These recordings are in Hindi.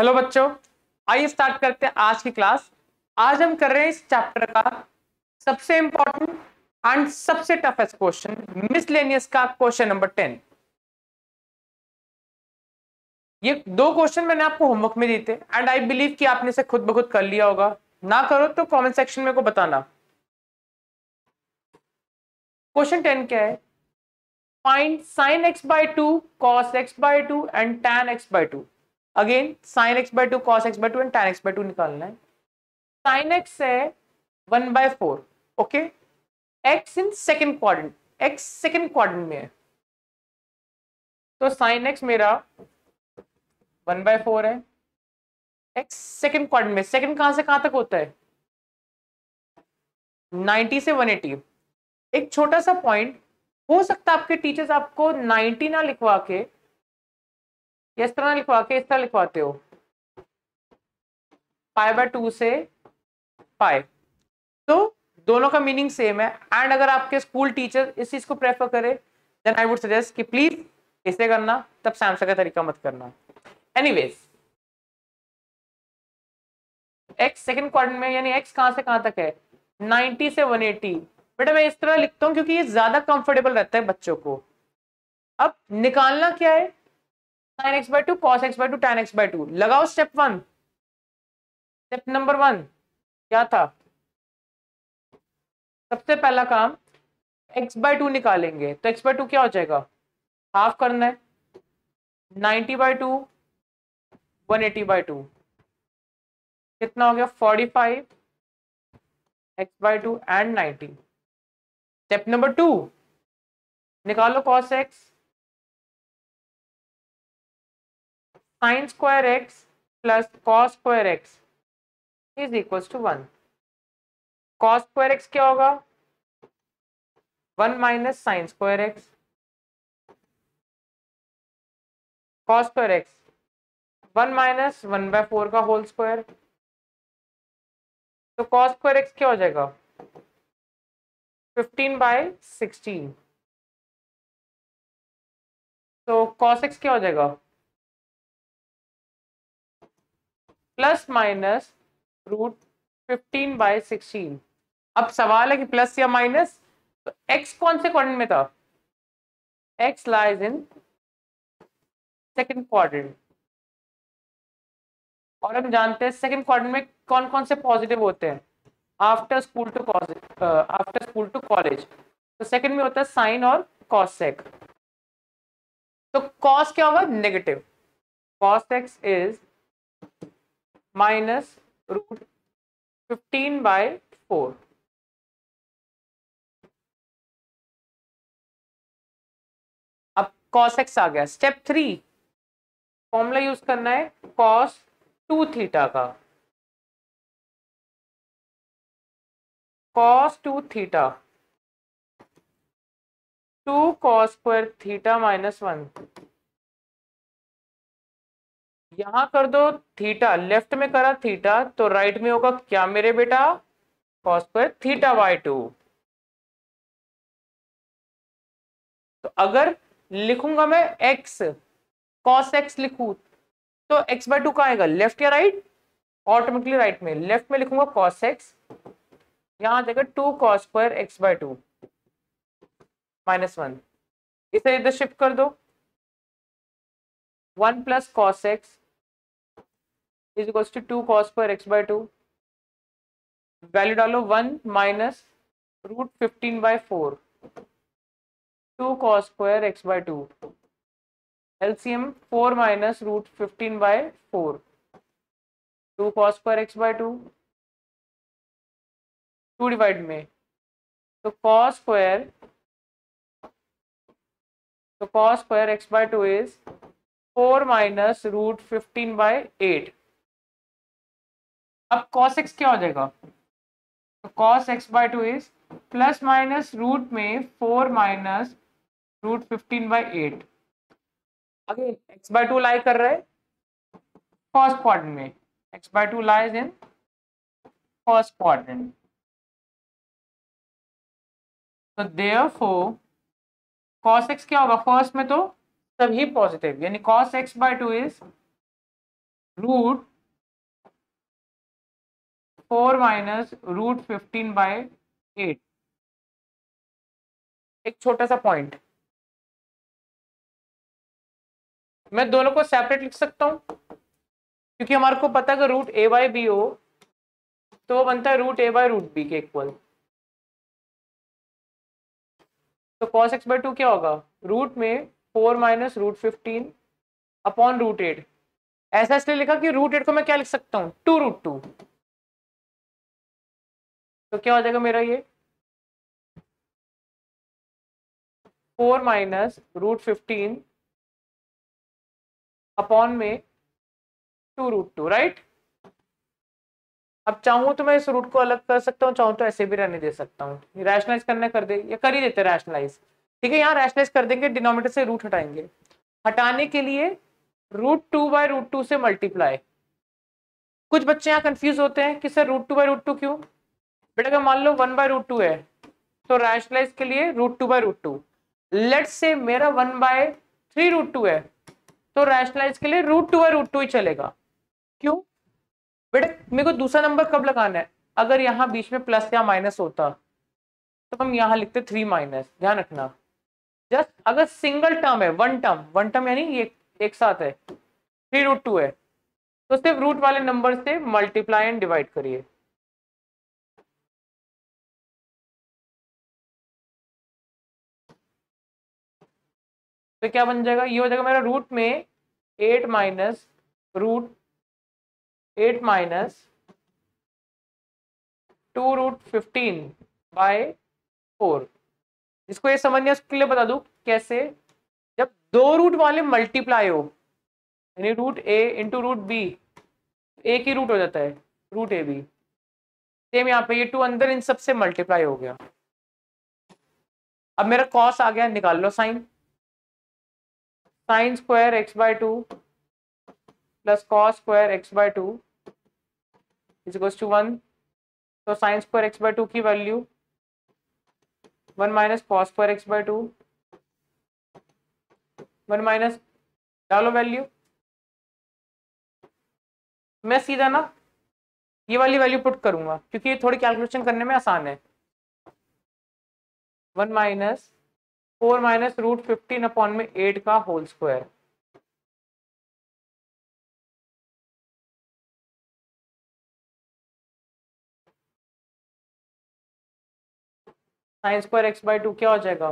हेलो बच्चों। आइए स्टार्ट करते हैं आज की क्लास आज हम कर रहे हैं इस चैप्टर का सबसे इंपॉर्टेंट एंड सबसे टफेस्ट क्वेश्चन मिसलेनियस का क्वेश्चन नंबर टेन ये दो क्वेश्चन मैंने आपको होमवर्क में दिए थे एंड आई बिलीव कि आपने इसे खुद ब खुद कर लिया होगा। ना करो तो कमेंट सेक्शन में को बताना। क्वेश्चन टेन क्या है? Find sine x by two cos x by two and tan x by two again sine x by two cos x by two and tan x by two निकालना है। साइन एक्स है one by four okay x in second quadrant x second quadrant में है। तो साइन एक्स मेरा वन बाय फोर है। एक्स सेकेंड क्वाड्रेंट में सेकेंड कहाँ से, कहाँ तक होता है? 90 से 180 एक छोटा सा पॉइंट हो सकता है आपके टीचर्स आपको 90 ना लिखवा के इस तरह लिखवा के इस तरह लिखवाते हो? पाई बाय टू से पाई तो दोनों का मीनिंग सेम है। एंड अगर आपके स्कूल टीचर इस चीज़ को प्रेफर करे देन आई वुड सजेस्ट कि प्लीज़ इसे करना, तब सैमसंग का तरीका मत करना। एनीवेज एक्स सेकंड क्वाड्रेंट में, यानी एक्स कहाँ से कहाँ तक है? 90 से 180 बेटा मैं इस तरह लिखता हूँ क्योंकि ये ज़्यादा कंफर्टेबल रहता है बच्चों को। अब निकालना क्या है? Sine x by two cos x by two tan x by two लगाओ step one step number one क्या था? सबसे पहला काम एक्स बाय टू निकालेंगे। तो एक्स बाय टू क्या हो जाएगा? हाफ़ करना है। Ninety by two one eighty by two कितना हो गया? Forty five x by two and ninety step number two निकालो cos x sine square x plus cos square x is equal to one cos square x क्या होगा? One minus sine square x cos square x one minus one by four का होल स्क्वायर तो कॉस स्क्वायर एक्स क्या हो जाएगा? फिफ्टीन बाय सिक्सटीन तो कॉस एक्स क्या हो जाएगा? Plus minus root fifteen by sixteen. अब सवाल है कि प्लस या माइनस? तो एक्स कौन से क्वाड्रेंट में था? X lies in second quadrant और हम जानते हैं सेकंड क्वाड्रेंट में कौन कौन से पॉजिटिव होते हैं? After school to college after school to college तो सेकंड में होता है साइन और कॉस सेक तो कॉस क्या होगा? Negative cos x is minus root fifteen by four अब कॉस एक्स आ गया। स्टेप थ्री फॉर्मूला यूज़ करना है कॉस टू थीटा का। Cos two theta two cos square theta minus one यहाँ कर दो थीटा, लेफ़्ट में करा थीटा तो राइट में होगा क्या मेरे बेटा? Cos square theta by two तो अगर लिखूँगा मैं एक्स कॉस एक्स लिखू तो एक्स बाय टू का आएगा लेफ़्ट या राइट ऑटोमेटिकली राइट में लेफ़्ट में लिखूँगा कॉस एक्स यहाँ जाएगा two cos square x by two minus one इसे इधर शिफ्ट कर दो। One plus cos x is equals to two cos square x by two value डालो one minus root fifteen by four two cos square x by two LCM four minus root fifteen by four two cos square x by two two divide में तो कॉस स्क्वायर तो cos square x by two is four minus root fifteen by eight अब cos x क्या हो जाएगा? तो cos x by two is plus minus root में four minus root fifteen by eight again x by two lie कर रहे फ़र्स्ट क्वाड्रेंट में। X by two lies in first quadrant तो देयरफॉर cos x क्या होगा फ़र्स्ट में तो? सभी पॉजिटिव यानी cos x by two is root four minus root fifteen by eight. एक छोटा सा पॉइंट मैं दोनों को सेपरेट लिख सकता हूँ? क्योंकि हमारे को पता है रूट ए बाय बी हो तो वो बनता है root A by root B के इक्वल तो कॉस एक्स बाय टू क्या होगा? रूट में four minus root fifteen upon root eight ऐसा इसलिए लिखा कि रूट एट को मैं क्या लिख सकता हूँ? टू रूट टू तो क्या हो जाएगा मेरा ये? Four minus root fifteen upon में टू रूट टू, राइट? अब चाहूँ तो मैं इस रूट को अलग कर सकता हूँ, चाहूँ तो ऐसे भी रहने दे सकता हूँ। रैशनलाइज करना कर दे, या कर ही देते रैशनलाइज ठीक है, यहाँ रैशनलाइज कर देंगे डिनोमीटर से रूट हटाएँगे। हटाने के लिए root two by root two से मल्टीप्लाई कुछ बच्चे यहाँ कंफ्यूज होते हैं कि sir root two by root two क्यों? बेटा अगर मान लो वन बाय रूट टू है तो रैशनलाइज के लिए root two by root two let's say मेरा one by three root two है तो रैशनलाइज के लिए root two by root two ही चलेगा. क्यों? बेटा मेरे को दूसरा नंबर कब लगाना है? अगर यहाँ बीच में प्लस या माइनस होता तो हम यहाँ लिखते थ्री माइनस ध्यान रखना. जस्ट अगर सिंगल टर्म है वन टर्म वन टर्म यानी ये एक साथ है थ्री रूट टू है तो सिर्फ़ रूट वाले नंबर से मल्टीप्लाई एंड डिवाइड करिए. तो क्या बन जाएगा? ये हो जाएगा मेरा रूट में eight minus root eight minus two root fifteen by four इसको ये समझने उसके लिए बता दू, कैसे? जब दो रूट वाले मल्टीप्लाई हो, यानी root A into root B एक ही रूट हो जाता है रूट ए बी सेम यहाँ पे ये टू अंदर इन सबसे मल्टीप्लाई हो गया। अब मेरा कॉस आ गया, निकाल लो sine. Sine square x by two plus cos square x by two is equal to one. तो sine square x by two की value one minus cos square x by two. One minus डालो वैल्यू। मैं सीधा ना ये वाली वैल्यू पुट करूँगा, क्योंकि ये थोड़ी कैलकुलेशन करने में आसान है। One minus four minus root fifteen upon में एट का whole square. Sine square x by two क्या हो जाएगा?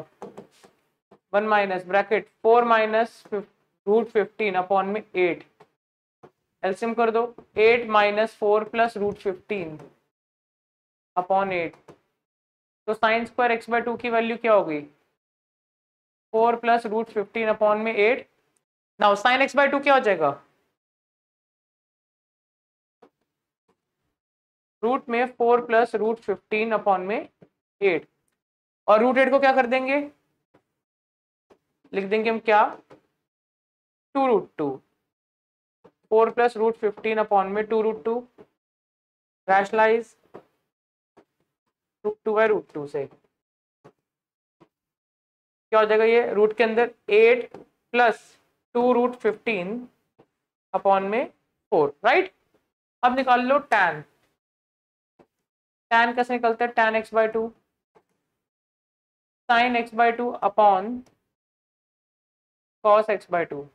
One minus bracket four minus root fifteen upon में एट। एल्सियम कर दो, eight minus four plus root fifteen upon eight. तो sine square x by two की वैल्यू क्या होगी four plus root fifteen upon में eight. Now sine x by two क्या हो जाएगा? रूट में four plus root fifteen upon में एट। और रूट एट को क्या कर देंगे? लिख देंगे हम क्या? Two root two. Four plus root fifteen upon में two root two. Rationalise root two by root two से। क्या हो जाएगा ये रूट के अंदर eight plus two root fifteen upon में फोर राइट अब निकाल लो टेन टेन कैसे निकलता है? Tan x by two sine x by two upon cos x by two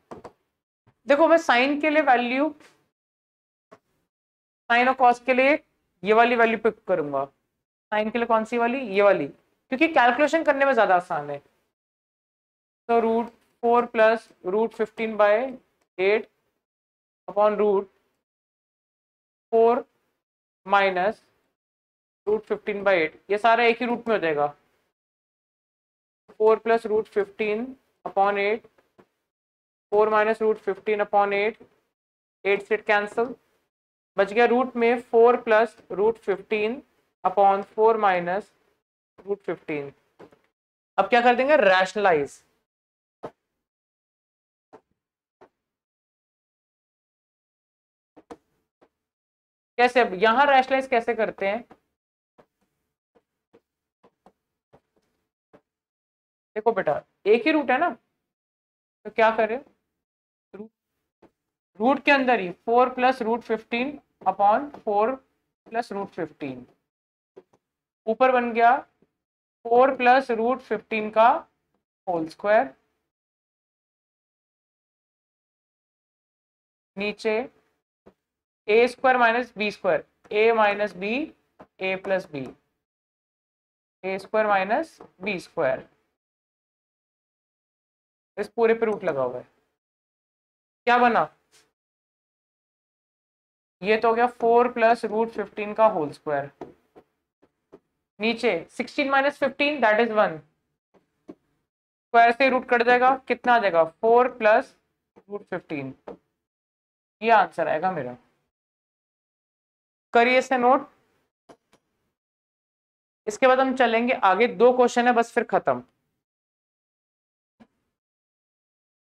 देखो मैं साइन के लिए वैल्यू साइन और कॉस के लिए ये वाली वैल्यू पिक करूँगा। साइन के लिए कौन सी वाली? ये वाली। क्योंकि कैलकुलेशन करने में ज़्यादा आसान है। तो root four plus root fifteen by eight upon root four minus root fifteen by eight ये सारा एक ही रूट में हो जाएगा। Four plus root fifteen upon eight four minus root fifteen upon eight eight से कैंसिल बच गया रूट में four plus root fifteen upon four minus root fifteen अब क्या कर देंगे? रैशनलाइज कैसे यहाँ रैशलाइज कैसे करते हैं? देखो बेटा, एक ही रूट है ना? तो क्या करें रूट रूट के अंदर ही four plus root fifteen upon four plus root fifteen ऊपर बन गया फोर प्लस रूट फिफ्टीन का होल स्क्वायर नीचे A square minus B square A minus B A plus B A square minus B square इस पूरे पे रूट लगा हुआ है। क्या बना? ये तो हो गया फोर प्लस रूट फिफ्टीन का होल स्क्वायर नीचे sixteen minus fifteen that is one square से रूट कट जाएगा, कितना आ जाएगा? फोर प्लस रूट फिफ्टीन ये आंसर आएगा मेरा। करिए इसे नोट। इसके बाद हम चलेंगे आगे। दो क्वेश्चन है बस फिर खत्म।